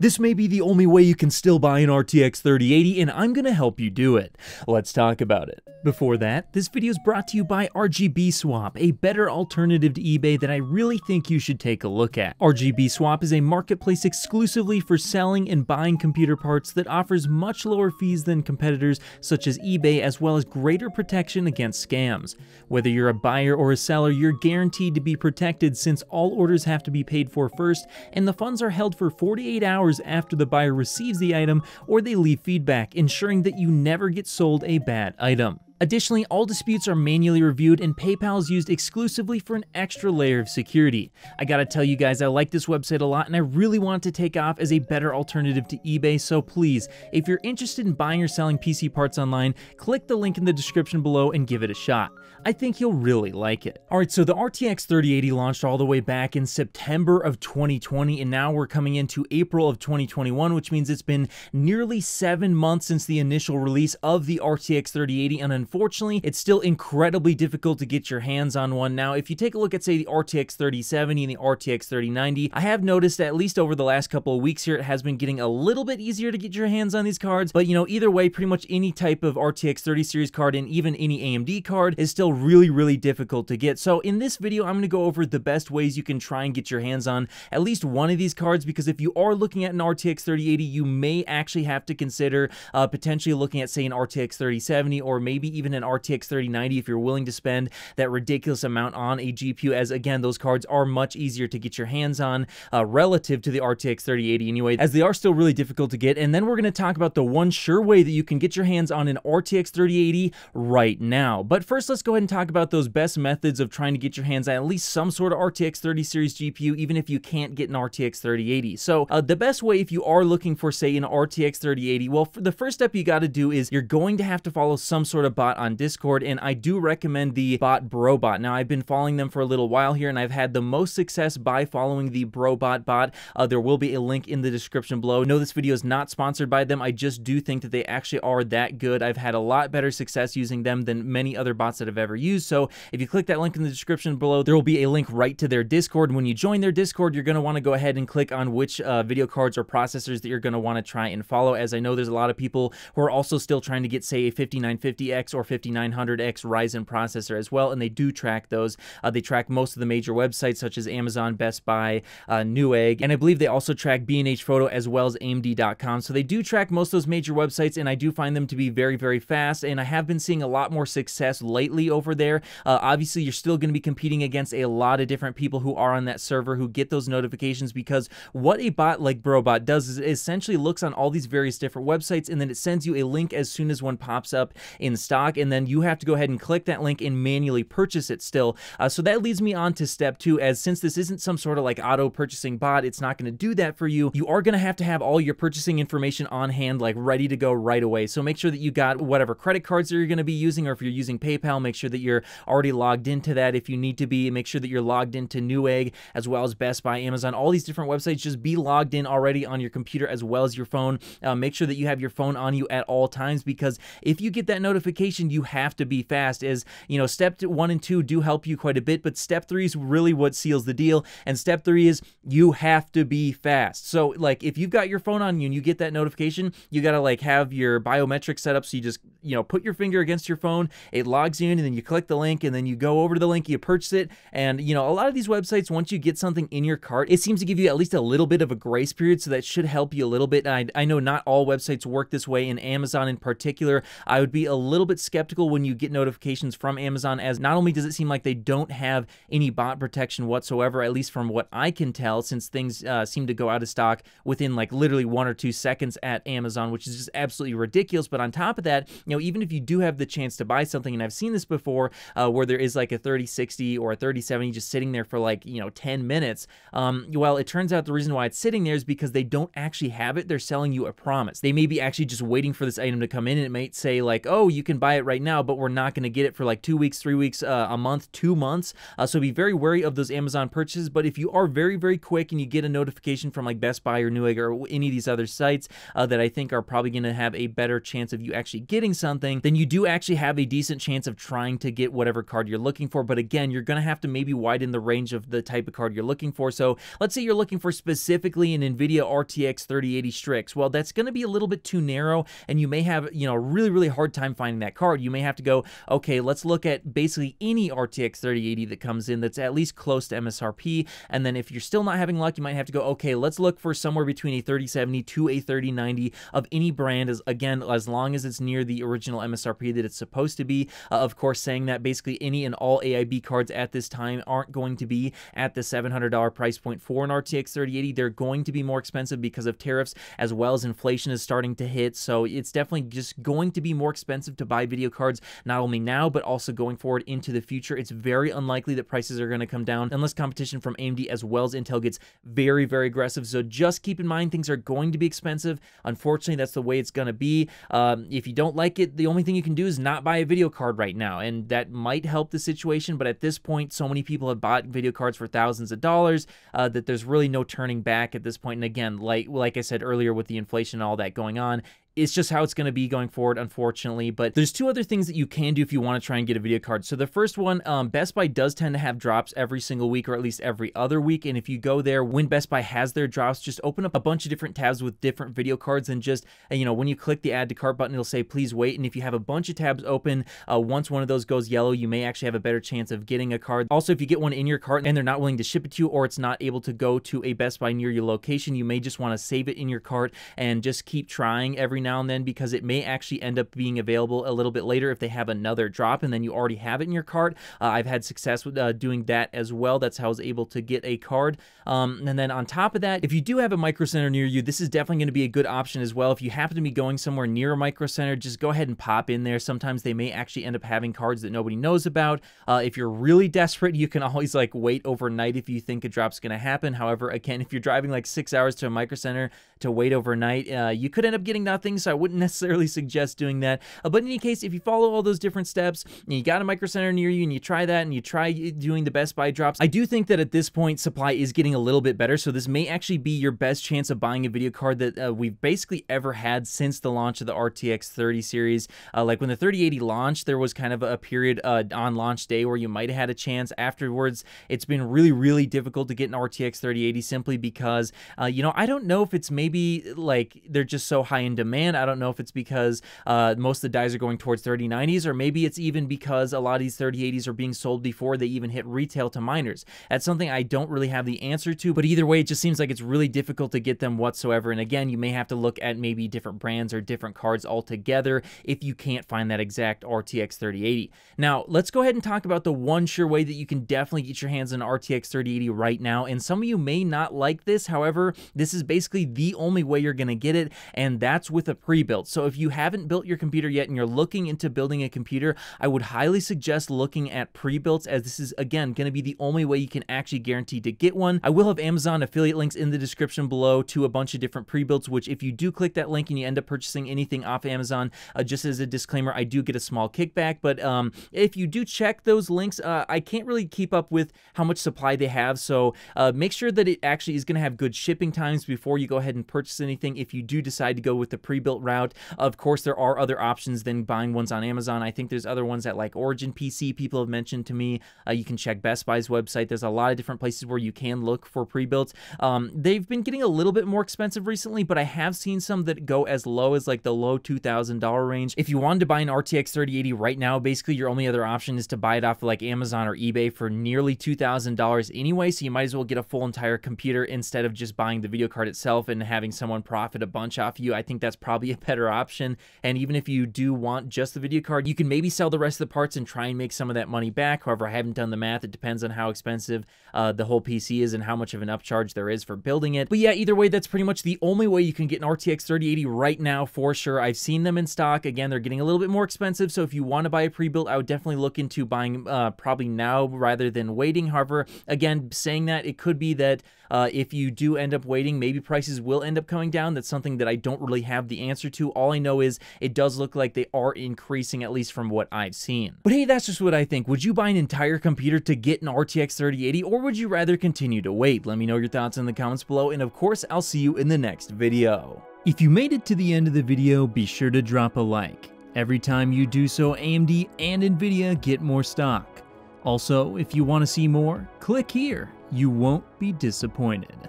This may be the only way you can still buy an RTX 3080 and I'm gonna help you do it. Let's talk about it. Before that, this video is brought to you by RGB Swap, a better alternative to eBay that I really think you should take a look at. RGB Swap is a marketplace exclusively for selling and buying computer parts that offers much lower fees than competitors such as eBay as well as greater protection against scams. Whether you're a buyer or a seller, you're guaranteed to be protected since all orders have to be paid for first and the funds are held for 48 hours after the buyer receives the item or they leave feedback, ensuring that you never get sold a bad item. Additionally, all disputes are manually reviewed and PayPal is used exclusively for an extra layer of security. I gotta tell you guys, I like this website a lot and I really want to take off as a better alternative to eBay, so please, if you're interested in buying or selling PC parts online, click the link in the description below and give it a shot. I think you'll really like it. Alright, so the RTX 3080 launched all the way back in September of 2020 and now we're coming into April of 2021, which means it's been nearly seven months since the initial release of the RTX 3080 and unfortunately, it's still incredibly difficult to get your hands on one. Now, if you take a look at, say, the RTX 3070 and the RTX 3090, I have noticed at least over the last couple of weeks here, it has been getting a little bit easier to get your hands on these cards. But, you know, either way, pretty much any type of RTX 30 series card and even any AMD card is still really, really difficult to get. So in this video, I'm going to go over the best ways you can try and get your hands on at least one of these cards because if you are looking at an RTX 3080, you may actually have to consider uh, potentially looking at, say, an RTX 3070 or maybe even an RTX 3090 if you're willing to spend that ridiculous amount on a GPU, as again, those cards are much easier to get your hands on uh, relative to the RTX 3080 anyway, as they are still really difficult to get. And then we're going to talk about the one sure way that you can get your hands on an RTX 3080 right now. But first, let's go ahead and talk about those best methods of trying to get your hands on at least some sort of RTX 30 series GPU, even if you can't get an RTX 3080. So uh, the best way if you are looking for, say, an RTX 3080, well, the first step you got to do is you're going to have to follow some sort of bot on Discord, and I do recommend the bot Brobot. Now, I've been following them for a little while here, and I've had the most success by following the Brobot bot. Uh, there will be a link in the description below. No, this video is not sponsored by them. I just do think that they actually are that good. I've had a lot better success using them than many other bots that I've ever used. So if you click that link in the description below, there will be a link right to their Discord. When you join their Discord, you're going to want to go ahead and click on which uh, video cards or processors that you're going to want to try and follow, as I know there's a lot of people who are also still trying to get, say, a 5950X or 5900X Ryzen processor as well, and they do track those. Uh, they track most of the major websites such as Amazon, Best Buy, uh, Newegg, and I believe they also track B&H Photo as well as AMD.com. So they do track most of those major websites, and I do find them to be very, very fast, and I have been seeing a lot more success lately over there. Uh, obviously, you're still going to be competing against a lot of different people who are on that server who get those notifications because what a bot like Brobot does is essentially looks on all these various different websites and then it sends you a link as soon as one pops up in stock, and then you have to go ahead and click that link and manually purchase it still. Uh, so that leads me on to step two, as since this isn't some sort of like auto purchasing bot, it's not going to do that for you. You are going to have to have all your purchasing information on hand, like ready to go right away. So make sure that you got whatever credit cards that you're going to be using, or if you're using PayPal, make sure that you're already logged into that. If you need to be, make sure that you're logged into Newegg as well as Best Buy, Amazon, all these different websites. Just be logged in already on your computer as well as your phone. Uh, make sure that you have your phone on you at all times because if you get that notification, you have to be fast. As you know, step one and two do help you quite a bit, but step three is really what seals the deal. And step three is you have to be fast. So, like, if you've got your phone on you and you get that notification, you got to like have your biometrics set up. So you just, you know, put your finger against your phone, it logs you in, and then you click the link, and then you go over to the link, you purchase it. And, you know, a lot of these websites, once you get something in your cart, it seems to give you at least a little bit of a grace period. So that should help you a little bit. I, I know not all websites work this way. In Amazon in particular, I would be a little skeptical when you get notifications from Amazon, as not only does it seem like they don't have any bot protection whatsoever, at least from what I can tell, since things uh, seem to go out of stock within like literally one or two seconds at Amazon, which is just absolutely ridiculous. But on top of that, you know, even if you do have the chance to buy something, and I've seen this before, uh, where there is like a 3060 or a 3070 just sitting there for like, you know, 10 minutes, um, well, it turns out the reason why it's sitting there is because they don't actually have it. They're selling you a promise. They may be actually just waiting for this item to come in, and it might say like, oh, you can buy buy it right now, but we're not going to get it for like two weeks, three weeks, uh, a month, two months. Uh, so be very wary of those Amazon purchases. But if you are very, very quick and you get a notification from like Best Buy or Newegg or any of these other sites uh, that I think are probably going to have a better chance of you actually getting something, then you do actually have a decent chance of trying to get whatever card you're looking for. But again, you're going to have to maybe widen the range of the type of card you're looking for. So let's say you're looking for specifically an NVIDIA RTX 3080 Strix. Well, that's going to be a little bit too narrow and you may have, you know, a really, really hard time finding that card. You may have to go, okay, let's look at basically any RTX 3080 that comes in that's at least close to MSRP. And then if you're still not having luck, you might have to go, okay, let's look for somewhere between a 3070 to a 3090 of any brand, as again, as long as it's near the original MSRP that it's supposed to be. Uh, of course, saying that basically any and all AIB cards at this time aren't going to be at the $700 price point for an RTX 3080. They're going to be more expensive because of tariffs as well as inflation is starting to hit. So it's definitely just going to be more expensive to buy video cards, not only now, but also going forward into the future. It's very unlikely that prices are going to come down unless competition from AMD as well as Intel gets very, very aggressive. So just keep in mind things are going to be expensive. Unfortunately, that's the way it's going to be. Um, if you don't like it, the only thing you can do is not buy a video card right now, and that might help the situation. But at this point, so many people have bought video cards for thousands of dollars uh, that there's really no turning back at this point. And again, like like I said earlier, with the inflation and all that going on, it's just how it's going to be going forward, unfortunately. But there's two other things that you can do if you want to try and get a video card. So the first one, um, Best Buy does tend to have drops every single week or at least every other week. And if you go there when Best Buy has their drops, just open up a bunch of different tabs with different video cards and just, you know, when you click the add to cart button, it'll say please wait. And if you have a bunch of tabs open, uh, once one of those goes yellow, you may actually have a better chance of getting a card. Also, if you get one in your cart and they're not willing to ship it to you or it's not able to go to a Best Buy near your location, you may just want to save it in your cart and just keep trying every now and then because it may actually end up being available a little bit later if they have another drop and then you already have it in your cart. Uh, I've had success with uh, doing that as well. That's how I was able to get a card. Um, and then on top of that, if you do have a micro center near you, this is definitely going to be a good option as well. If you happen to be going somewhere near a micro center, just go ahead and pop in there. Sometimes they may actually end up having cards that nobody knows about. Uh, if you're really desperate, you can always like wait overnight if you think a drop's going to happen. However, again, if you're driving like six hours to a micro center to wait overnight, uh, you could end up getting nothing. So I wouldn't necessarily suggest doing that. Uh, but in any case, if you follow all those different steps, and you got a micro center near you, and you try that, and you try doing the Best Buy drops, I do think that at this point, supply is getting a little bit better. So this may actually be your best chance of buying a video card that uh, we've basically ever had since the launch of the RTX 30 series. Uh, like when the 3080 launched, there was kind of a period uh, on launch day where you might have had a chance. Afterwards, it's been really, really difficult to get an RTX 3080 simply because, uh, you know, I don't know if it's maybe like they're just so high in demand. I don't know if it's because uh, most of the dies are going towards 3090s, or maybe it's even because a lot of these 3080s are being sold before they even hit retail to miners. That's something I don't really have the answer to, but either way, it just seems like it's really difficult to get them whatsoever. And again, you may have to look at maybe different brands or different cards altogether if you can't find that exact RTX 3080. Now, let's go ahead and talk about the one sure way that you can definitely get your hands on RTX 3080 right now. And some of you may not like this. However, this is basically the only way you're going to get it, and that's with a pre-built. So if you haven't built your computer yet and you're looking into building a computer, I would highly suggest looking at pre-builts as this is, again, going to be the only way you can actually guarantee to get one. I will have Amazon affiliate links in the description below to a bunch of different pre-builts, which if you do click that link and you end up purchasing anything off Amazon, uh, just as a disclaimer, I do get a small kickback, but um, if you do check those links, uh, I can't really keep up with how much supply they have, so uh, make sure that it actually is going to have good shipping times before you go ahead and purchase anything if you do decide to go with the pre-built route. Of course, there are other options than buying ones on Amazon. I think there's other ones that like Origin PC people have mentioned to me. Uh, you can check Best Buy's website. There's a lot of different places where you can look for pre-builts. Um, they've been getting a little bit more expensive recently, but I have seen some that go as low as like the low $2,000 range. If you wanted to buy an RTX 3080 right now, basically your only other option is to buy it off of like Amazon or eBay for nearly $2,000 anyway. So you might as well get a full entire computer instead of just buying the video card itself and having someone profit a bunch off you. I think that's probably a better option. And even if you do want just the video card, you can maybe sell the rest of the parts and try and make some of that money back. However, I haven't done the math. It depends on how expensive uh, the whole PC is and how much of an upcharge there is for building it. But yeah, either way, that's pretty much the only way you can get an RTX 3080 right now for sure. I've seen them in stock. Again, they're getting a little bit more expensive. So if you want to buy a pre-built, I would definitely look into buying uh, probably now rather than waiting. However, again, saying that, it could be that uh, if you do end up waiting, maybe prices will end up coming down. That's something that I don't really have the answer to. All I know is it does look like they are increasing, at least from what I've seen. But hey, that's just what I think. Would you buy an entire computer to get an RTX 3080, or would you rather continue to wait? Let me know your thoughts in the comments below, and of course, I'll see you in the next video. If you made it to the end of the video, be sure to drop a like. Every time you do so, AMD and Nvidia get more stock. Also, if you want to see more, click here. You won't be disappointed.